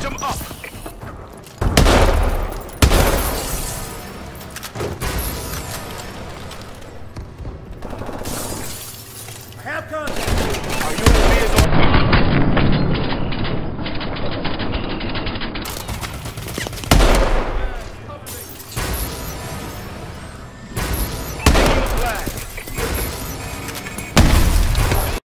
这么棒